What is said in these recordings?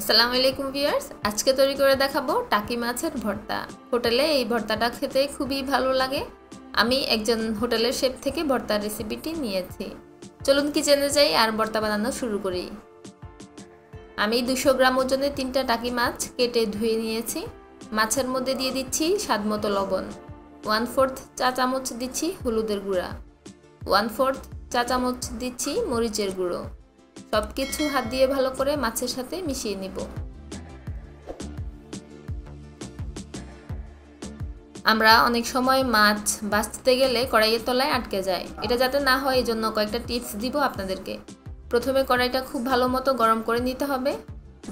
আসসালামু আলাইকুম ভিউয়ার্স। আজকে তৈরি করে দেখাবো টাকি মাছের ভর্তা। হোটেলে এই ভর্তাটা খেতে খুবই ভালো লাগে। আমি একজন হোটেলের শেফ থেকে ভর্তার রেসিপিটি নিয়েছি। চলুন কিচেনে যাই আর ভর্তা বানানো শুরু করি। আমি দুশো গ্রাম ওজনে তিনটা টাকি মাছ কেটে ধুয়ে নিয়েছি। মাছের মধ্যে দিয়ে দিচ্ছি স্বাদ মতো লবণ। ওয়ান ফোর্থ চা চামচ দিচ্ছি হলুদের গুঁড়া। ওয়ান ফোর্থ চা চামচ দিচ্ছি মরিচের গুঁড়ো। সব কিছু হাত দিয়ে ভালো করে মাছের সাথে মিশিয়ে নিব। আমরা অনেক সময় মাছ বাঁচতে গেলে কড়াইয়ের তলায় আটকে যায় এটা যাতে না হয় এই জন্য কয়েকটা টিপস দিব আপনাদেরকে। প্রথমে কড়াইটা খুব ভালো মতো গরম করে নিতে হবে।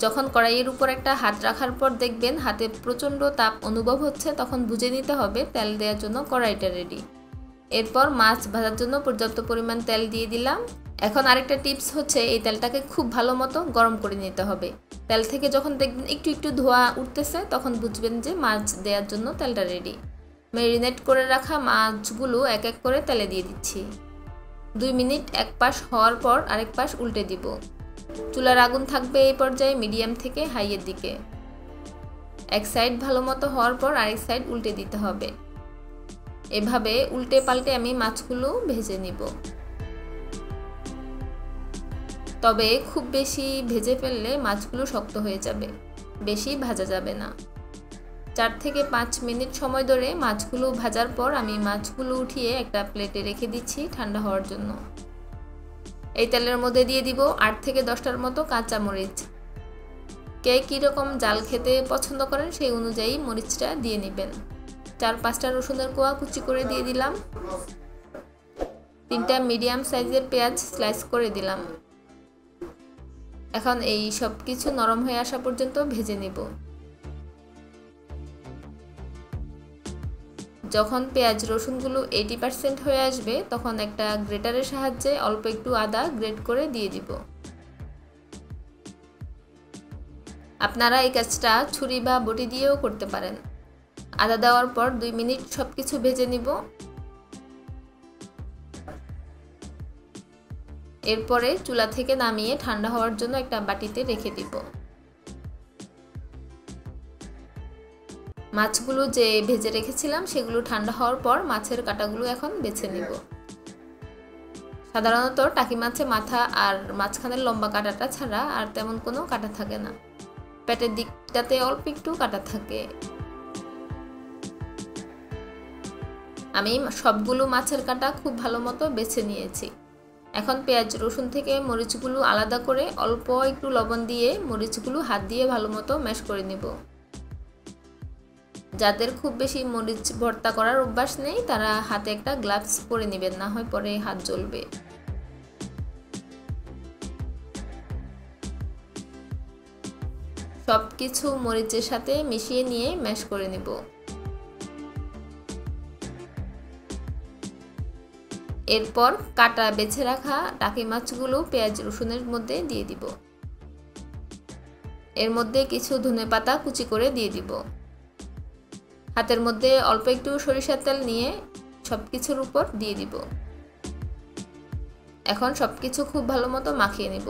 যখন কড়াইয়ের উপর একটা হাত রাখার পর দেখবেন হাতে প্রচণ্ড তাপ অনুভব হচ্ছে, তখন বুঝে নিতে হবে তেল দেওয়ার জন্য কড়াইটা রেডি এরপর মাছ ভাজার জন্য পর্যাপ্ত পরিমাণ তেল দিয়ে দিলাম। এখন আরেকটা টিপস হচ্ছে এই তেলটাকে খুব ভালো মতো গরম করে নিতে হবে। তেল থেকে যখন দেখবেন একটু একটু ধোয়া উঠতেছে, তখন বুঝবেন যে মাছ দেওয়ার জন্য তেলটা রেডি ম্যারিনেট করে রাখা মাছগুলো এক এক করে তেলে দিয়ে দিচ্ছি। দুই মিনিট এক পাশ হওয়ার পর আরেক পাশ উল্টে দিব। চুলার আগুন থাকবে এই পর্যায়ে মিডিয়াম থেকে হাইয়ের দিকে। এক সাইড ভালো মতো হওয়ার পর আরেক সাইড উল্টে দিতে হবে। এভাবে উল্টে পাল্টে আমি মাছগুলো ভেজে নিব। তবে খুব বেশি ভেজে ফেললে মাছগুলো শক্ত হয়ে যাবে, বেশি ভাজা যাবে না। চার থেকে পাঁচ মিনিট সময় ধরে মাছগুলো ভাজার পর আমি মাছগুলো উঠিয়ে একটা প্লেটে রেখে দিচ্ছি ঠান্ডা হওয়ার জন্য। এই তেলের মধ্যে দিয়ে দিব আট থেকে দশটার মতো কাঁচা মরিচ কে কীরকম জাল খেতে পছন্দ করেন সেই অনুযায়ী মরিচটা দিয়ে নেবেন। চার পাঁচটা রসুনের কোয়া কুচি করে দিয়ে দিলাম। তিনটা মিডিয়াম সাইজের পেঁয়াজ স্লাইস করে দিলাম। এখন এই সব কিছু নরম হয়ে আসা পর্যন্ত ভেজে নিব। যখন পেঁয়াজ রসুনগুলো এইটি পার্সেন্ট হয়ে আসবে, তখন একটা গ্রেটারের সাহায্যে অল্প একটু আদা গ্রেট করে দিয়ে দিব। আপনারা এই কাজটা ছুরি বা বটি দিয়েও করতে পারেন। আদা দেওয়ার পর দুই মিনিট সব কিছু ভেজে নিব। এরপরে চুলা থেকে নামিয়ে ঠান্ডা হওয়ার জন্য একটা বাটিতে রেখে দিব। মাছগুলো যে ভেজে রেখেছিলাম, সেগুলো ঠান্ডা হওয়ার পর মাছের কাটাগুলো এখন বেছে নিব। সাধারণত টাকি মাছে মাথা আর মাঝখানের লম্বা কাটাটা ছাড়া আর তেমন কোনো কাটা থাকে না। পেটের দিকটাতে অল্প একটু কাটা থাকে। আমি সবগুলো মাছের কাটা খুব ভালো মতো বেছে নিয়েছি। এখন পেঁয়াজ, রসুন থেকে মরিচগুলো আলাদা করে অল্প একটু লবণ দিয়ে মরিচগুলো হাত দিয়ে ভালো মতো ম্যাশ করে নিব। যাদের খুব বেশি মরিচ ভর্তা করার অভ্যাস নেই, তারা হাতে একটা গ্লাভস পরে নেবেন, না হয় পরে হাত জ্বলবে। সব কিছু মরিচের সাথে মিশিয়ে নিয়ে ম্যাশ করে নিব। এরপর কাটা বেছে রাখা টাকি মাছগুলো পেঁয়াজ রসুনের মধ্যে দিয়ে দিব। এর মধ্যে কিছু ধনে পাতা কুচি করে দিয়ে দিব। হাতের মধ্যে অল্প একটু সরিষার তেল নিয়ে সব কিছুর উপর দিয়ে দিব। এখন সব কিছু খুব ভালো মতো মাখিয়ে নিব।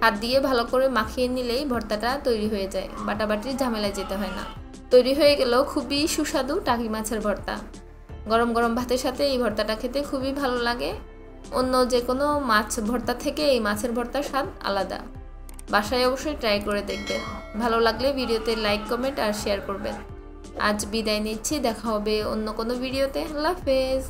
হাত দিয়ে ভালো করে মাখিয়ে নিলেই ভর্তাটা তৈরি হয়ে যায়। বাটাবাটির ঝামেলায় যেতে হয় না। তৈরি হয়ে গেল খুবই সুস্বাদু টাকি মাছের ভর্তা। গরম গরম ভাতের সাথে এই ভর্তাটা খেতে খুবই ভালো লাগে। অন্য যে কোনো মাছ ভর্তা থেকে এই মাছের ভর্তার স্বাদ আলাদা। বাসায় অবশ্যই ট্রাই করে দেখবেন। ভালো লাগলে ভিডিওতে লাইক কমেন্ট আর শেয়ার করবেন। আজ বিদায় নিচ্ছি, দেখা হবে অন্য কোনো ভিডিওতে। আল্লাহ হাফেজ।